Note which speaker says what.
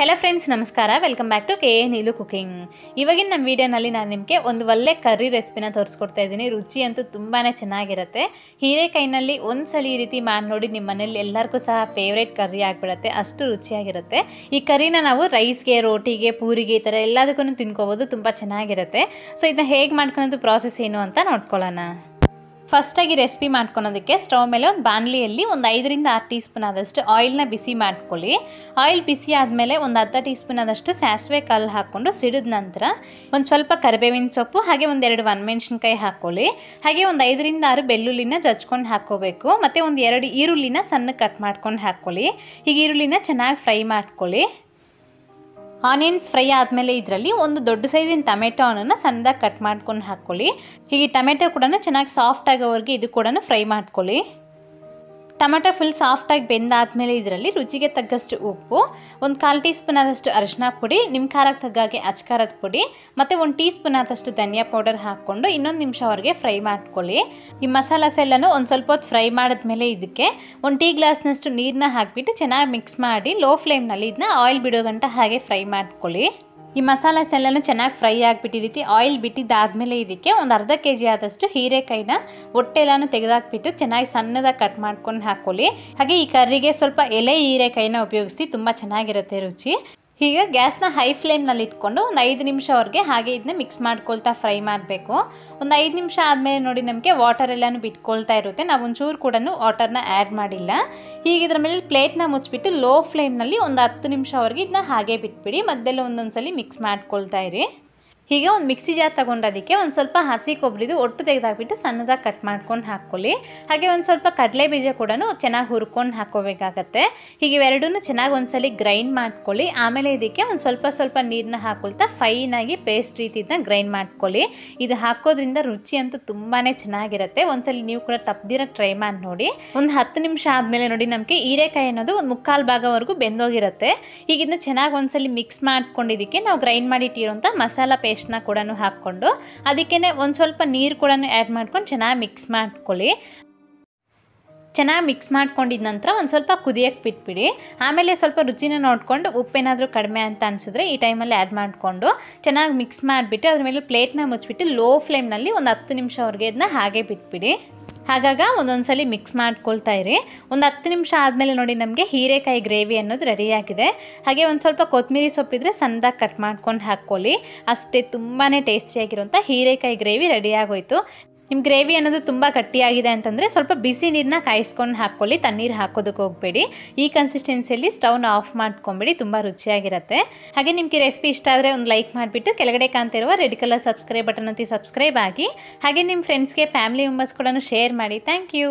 Speaker 1: Hello friends ನಮಸ್ಕಾರ. Welcome back to K A Neelu cooking ಇವಾಗಿನ ನಮ್ಮ ವೀಡಿಯೋನಲ್ಲಿ ನಾನು ನಿಮಗೆ ಒಂದು ಒಳ್ಳೆ ಕರ್ರಿ ರೆಸಿಪಿನ ತೋರಿಸ್ಕೊಡ್ತಾ ಇದ್ದೀನಿ. ರುಚಿ ಅಂತೂ ತುಂಬಾ ಚೆನ್ನಾಗಿರುತ್ತೆ. ಹೀರೆಕಾಯಿನಲ್ಲಿ ಒಂದು ಸಲ ಈ ರೀತಿ ಮಾಡಿ ನೋಡಿ ನಿಮ್ಮ ಮನೇಲಿ ಎಲ್ಲರಿಗೂ ಸಹ ಫೇವ್ರೇಟ್ ಕರ್ರಿ ಆಗಿಬಿಡುತ್ತೆ. ಅಷ್ಟು ರುಚಿಯಾಗಿರುತ್ತೆ. ಈ ಕರ್ರಿನ ನಾವು ರೈಸ್ಗೆ ರೋಟಿಗೆ ಪೂರಿಗೆ ಈ ಥರ ಎಲ್ಲದಕ್ಕೂ ತಿನ್ಕೋಬೋದು. ತುಂಬ ಚೆನ್ನಾಗಿರುತ್ತೆ. ಸೊ ಇದನ್ನ ಹೇಗೆ ಮಾಡ್ಕೊಳೋದು ಪ್ರಾಸೆಸ್ ಏನು ಅಂತ ನೋಡ್ಕೊಳ್ಳೋಣ. ಫಸ್ಟಾಗಿ ರೆಸಿಪಿ ಮಾಡ್ಕೊಳೋದಕ್ಕೆ ಸ್ಟವ್ ಮೇಲೆ ಒಂದು ಬಾಣಲಿಯಲ್ಲಿ ಒಂದು ಐದರಿಂದ ಆರು ಟೀ ಸ್ಪೂನ್ ಆದಷ್ಟು ಆಯಿಲ್ನ ಬಿಸಿ ಮಾಡ್ಕೊಳ್ಳಿ. ಆಯಿಲ್ ಬಿಸಿ ಆದಮೇಲೆ ಒಂದು ಅರ್ಧ ಟೀ ಸ್ಪೂನ್ ಆದಷ್ಟು ಸಾಸಿವೆ ಕಾಳು ಹಾಕ್ಕೊಂಡು ಸಿಡಿದ ನಂತರ ಒಂದು ಸ್ವಲ್ಪ ಕರಿಬೇವಿನ ಸೊಪ್ಪು, ಹಾಗೆ ಒಂದೆರಡು ಒಣಮೆಣ್ಸಿನ್ಕಾಯಿ ಹಾಕ್ಕೊಳ್ಳಿ. ಹಾಗೆ ಒಂದು ಐದರಿಂದ ಆರು ಬೆಳ್ಳುಳ್ಳಿನ ಜಜ್ಕೊಂಡು ಹಾಕ್ಕೋಬೇಕು. ಮತ್ತು ಒಂದು ಎರಡು ಈರುಳ್ಳಿನ ಸಣ್ಣ ಕಟ್ ಮಾಡ್ಕೊಂಡು ಹಾಕ್ಕೊಳ್ಳಿ. ಈಗ ಈರುಳ್ಳಿನ ಚೆನ್ನಾಗಿ ಫ್ರೈ ಮಾಡ್ಕೊಳ್ಳಿ. ಆನಿಯನ್ಸ್ ಫ್ರೈ ಆದಮೇಲೆ ಇದರಲ್ಲಿ ಒಂದು ದೊಡ್ಡ ಸೈಜಿನ ಟೊಮೆಟೊ ಹಣ್ಣನ್ನು ಸಣ್ಣದಾಗಿ ಕಟ್ ಮಾಡ್ಕೊಂಡು ಹಾಕ್ಕೊಳ್ಳಿ ಹೀಗೆ ಟೊಮೆಟೊ ಕೂಡ ಚೆನ್ನಾಗಿ ಸಾಫ್ಟ್ ಆಗೋವರೆಗೆ ಇದು ಕೂಡ ಫ್ರೈ ಮಾಡ್ಕೊಳ್ಳಿ. ಟೊಮೆಟೊ ಫುಲ್ ಸಾಫ್ಟಾಗಿ ಬೆಂದಾದಮೇಲೆ ಇದರಲ್ಲಿ ರುಚಿಗೆ ತಗ್ಗಷ್ಟು ಉಪ್ಪು, ಒಂದು ಕಾಲು ಟೀ ಸ್ಪೂನ್ ಆದಷ್ಟು ಅರಿಶಿನ ಪುಡಿ ನಿಮ್ಮ ಖಾರಕ್ಕೆ ತಗ್ಗಾಗೆ ಅಚ್ಕಾರದ ಪುಡಿ, ಮತ್ತು ಒಂದು ಟೀ ಸ್ಪೂನ್ ಆದಷ್ಟು ಧನಿಯಾ ಪೌಡರ್ ಹಾಕ್ಕೊಂಡು ಇನ್ನೊಂದು ನಿಮಿಷವರೆಗೆ ಫ್ರೈ ಮಾಡ್ಕೊಳ್ಳಿ. ಈ ಮಸಾಲಾಸ್ ಎಲ್ಲನೂ ಒಂದು ಸ್ವಲ್ಪ ಹೊತ್ತು ಫ್ರೈ ಮಾಡಿದ್ಮೇಲೆ ಇದಕ್ಕೆ ಒಂದು ಟೀ ಗ್ಲಾಸ್ನಷ್ಟು ನೀರನ್ನ ಹಾಕಿಬಿಟ್ಟು ಚೆನ್ನಾಗಿ ಮಿಕ್ಸ್ ಮಾಡಿ ಲೋ ಫ್ಲೇಮ್ನಲ್ಲಿ ಇದನ್ನ ಆಯಿಲ್ ಬಿಡೋ ಗಂಟ ಹಾಗೆ ಫ್ರೈ ಮಾಡ್ಕೊಳ್ಳಿ. ಈ ಮಸಾಲಾಸ್ ಎಲ್ಲನೂ ಚೆನ್ನಾಗಿ ಫ್ರೈ ಆಗಿಬಿಟ್ಟಿರುತ್ತೆ ರೀತಿ ಆಯಿಲ್ ಬಿಟ್ಟಿದ್ದಾದಮೇಲೆ ಇದಕ್ಕೆ ಒಂದು ಅರ್ಧ ಕೆ ಜಿ ಆದಷ್ಟು ಹೀರೆಕಾಯಿನ ಹೊಟ್ಟೆ ಎಲ್ಲನೂ ತೆಗೆದಾಕ್ಬಿಟ್ಟು ಚೆನ್ನಾಗಿ ಸಣ್ಣದಾಗಿ ಕಟ್ ಮಾಡ್ಕೊಂಡು ಹಾಕೊಳ್ಳಿ. ಹಾಗೆ ಈ ಕರ್ರಿಗೆ ಸ್ವಲ್ಪ ಎಲೆ ಹೀರೆಕಾಯಿನ ಉಪಯೋಗಿಸಿ ತುಂಬ ಚೆನ್ನಾಗಿರುತ್ತೆ ರುಚಿ. ಹೀಗೆ ಗ್ಯಾಸ್ನ ಹೈ ಫ್ಲೇಮ್ನಲ್ಲಿ ಇಟ್ಕೊಂಡು ಒಂದು ಐದು ನಿಮಿಷವರೆಗೆ ಹಾಗೆ ಇದನ್ನ ಮಿಕ್ಸ್ ಮಾಡ್ಕೊಳ್ತಾ ಫ್ರೈ ಮಾಡಬೇಕು. ಒಂದು ಐದು ನಿಮಿಷ ಆದಮೇಲೆ ನೋಡಿ ನಮಗೆ ವಾಟರ್ ಎಲ್ಲನೂ ಬಿಟ್ಕೊಳ್ತಾ ಇರುತ್ತೆ. ನಾವು ಒಂಚೂರು ಕೂಡ ವಾಟರ್ನ ಆ್ಯಡ್ ಮಾಡಿಲ್ಲ. ಹೀಗೆ ಇದ್ರ ಮೇಲೆ ಪ್ಲೇಟ್ನ ಮುಚ್ಚಿಬಿಟ್ಟು ಲೋ ಫ್ಲೇಮ್ನಲ್ಲಿ ಒಂದು ಹತ್ತು ನಿಮಿಷವರೆಗೆ ಇದನ್ನ ಹಾಗೆ ಬಿಟ್ಬಿಡಿ. ಮಧ್ಯದಲ್ಲಿ ಒಂದೊಂದು ಸಲ ಮಿಕ್ಸ್ ಮಾಡ್ಕೊಳ್ತಾ ಇರಿ. ಹೀಗೆ ಒಂದು ಮಿಕ್ಸಿ ಜಾರ್ ತೊಗೊಂಡೋದಕ್ಕೆ ಒಂದು ಸ್ವಲ್ಪ ಹಸಿ ಕೊಬ್ಬರಿದು ಒಟ್ಟು ತೆಗೆದಾಕ್ಬಿಟ್ಟು ಸಣ್ಣದಾಗಿ ಕಟ್ ಮಾಡ್ಕೊಂಡು ಹಾಕ್ಕೊಳ್ಳಿ. ಹಾಗೆ ಒಂದು ಸ್ವಲ್ಪ ಕಡಲೆ ಬೀಜ ಕೂಡ ಚೆನ್ನಾಗಿ ಹುರ್ಕೊಂಡು ಹಾಕೋಬೇಕಾಗತ್ತೆ ಹೀಗೆ ಇವೆರಡೂ ಚೆನ್ನಾಗಿ ಒಂದ್ಸಲಿ ಗ್ರೈಂಡ್ ಮಾಡ್ಕೊಳ್ಳಿ. ಆಮೇಲೆ ಇದಕ್ಕೆ ಒಂದು ಸ್ವಲ್ಪ ಸ್ವಲ್ಪ ನೀರನ್ನ ಹಾಕೊಳ್ತಾ ಫೈನಾಗಿ ಪೇಸ್ಟ್ ರೀತಿ ಇದನ್ನ ಗ್ರೈಂಡ್ ಮಾಡ್ಕೊಳ್ಳಿ. ಇದು ಹಾಕೋದ್ರಿಂದ ರುಚಿ ಅಂತೂ ತುಂಬಾ ಚೆನ್ನಾಗಿರುತ್ತೆ. ಒಂದ್ಸಲಿ ನೀವು ಕೂಡ ತಪ್ಪದಿರ ಟ್ರೈ ಮಾಡಿ ನೋಡಿ. ಒಂದು ಹತ್ತು ನಿಮಿಷ ಆದಮೇಲೆ ನೋಡಿ ನಮಗೆ ಹೀರೆಕಾಯಿ ಅನ್ನೋದು ಒಂದು ಮುಕ್ಕಾಲು ಭಾಗವರೆಗೂ ಬೆಂದೋಗಿರುತ್ತೆ. ಈಗ ಚೆನ್ನಾಗಿ ಒಂದ್ಸಲಿ ಮಿಕ್ಸ್ ಮಾಡ್ಕೊಂಡಿದ್ದಕ್ಕೆ ನಾವು ಗ್ರೈಂಡ್ ಮಾಡಿಟ್ಟಿರೋಂಥ ಮಸಾಲ ಪೇಸ್ಟ್ನ ಕೂಡ ಹಾಕ್ಕೊಂಡು ಅದಕ್ಕೇ ಒಂದು ಸ್ವಲ್ಪ ನೀರು ಕೂಡ ಆ್ಯಡ್ ಮಾಡ್ಕೊಂಡು ಚೆನ್ನಾಗಿ ಮಿಕ್ಸ್ ಮಾಡ್ಕೊಳ್ಳಿ. ಚೆನ್ನಾಗಿ ಮಿಕ್ಸ್ ಮಾಡ್ಕೊಂಡಿದ ನಂತರ ಒಂದು ಸ್ವಲ್ಪ ಕುದಿಯೋಕ್ಕೆ ಬಿಟ್ಬಿಡಿ. ಆಮೇಲೆ ಸ್ವಲ್ಪ ರುಚಿನ ನೋಡಿಕೊಂಡು ಉಪ್ಪೇನಾದರೂ ಕಡಿಮೆ ಅಂತ ಅನಿಸಿದ್ರೆ ಈ ಟೈಮಲ್ಲಿ ಆ್ಯಡ್ ಮಾಡಿಕೊಂಡು ಚೆನ್ನಾಗಿ ಮಿಕ್ಸ್ ಮಾಡಿಬಿಟ್ಟು ಅದ್ರ ಮೇಲೆ ಪ್ಲೇಟ್ನ ಮುಚ್ಚಿಬಿಟ್ಟು ಲೋ ಫ್ಲೇಮ್ನಲ್ಲಿ ಒಂದು ಹತ್ತು ನಿಮಿಷವರೆಗೆ ಇದನ್ನ ಹಾಗೆ ಬಿಟ್ಬಿಡಿ. ಹಾಗಾಗ ಒಂದೊಂದ್ಸಲಿ ಮಿಕ್ಸ್ ಮಾಡ್ಕೊಳ್ತಾ ಇರಿ. ಒಂದು ಹತ್ತು ನಿಮಿಷ ಆದಮೇಲೆ ನೋಡಿ ನಮಗೆ ಹೀರೆಕಾಯಿ ಗ್ರೇವಿ ಅನ್ನೋದು ರೆಡಿಯಾಗಿದೆ ಹಾಗೆ ಒಂದು ಸ್ವಲ್ಪ ಕೊತ್ತಂಬರಿ ಸೊಪ್ಪಿದ್ರೆ ಸಣ್ಣದಾಗಿ ಕಟ್ ಮಾಡ್ಕೊಂಡು ಹಾಕ್ಕೊಳ್ಳಿ. ಅಷ್ಟೇ ತುಂಬಾ ಟೇಸ್ಟಿಯಾಗಿರುವಂಥ ಹೀರೆಕಾಯಿ ಗ್ರೇವಿ ರೆಡಿಯಾಗೋಯ್ತು ನಿಮ್ಮ ಗ್ರೇವಿ ಅನ್ನೋದು ತುಂಬ ಗಟ್ಟಿಯಾಗಿದೆ ಅಂತಂದರೆ ಸ್ವಲ್ಪ ಬಿಸಿ ನೀರನ್ನ ಕಾಯಿಸ್ಕೊಂಡು ಹಾಕ್ಕೊಳ್ಳಿ. ತಣ್ಣೀರು ಹಾಕೋದಕ್ಕೆ ಹೋಗಬೇಡಿ. ಈ ಕನ್ಸಿಸ್ಟೆನ್ಸಿಯಲ್ಲಿ ಸ್ಟವ್ನ ಆಫ್ ಮಾಡ್ಕೊಂಬಿಡಿ. ತುಂಬ ರುಚಿಯಾಗಿರುತ್ತೆ. ಹಾಗೆ ನಿಮಗೆ ರೆಸಿಪಿ ಇಷ್ಟ ಆದರೆ ಒಂದು ಲೈಕ್ ಮಾಡಿಬಿಟ್ಟು ಕೆಳಗಡೆ ಕಾಣ್ತಿರುವ ರೆಡ್ ಕಲರ್ ಸಬ್ಸ್ಕ್ರೈಬ್ ಬಟನ್ ಅಂತ ಸಬ್ಸ್ಕ್ರೈಬ್ ಆಗಿ ಹಾಗೆ ನಿಮ್ಮ ಫ್ರೆಂಡ್ಸ್ಗೆ ಫ್ಯಾಮಿಲಿ ಮೆಂಬರ್ಸ್ ಕೂಡ ಶೇರ್ ಮಾಡಿ. Thank you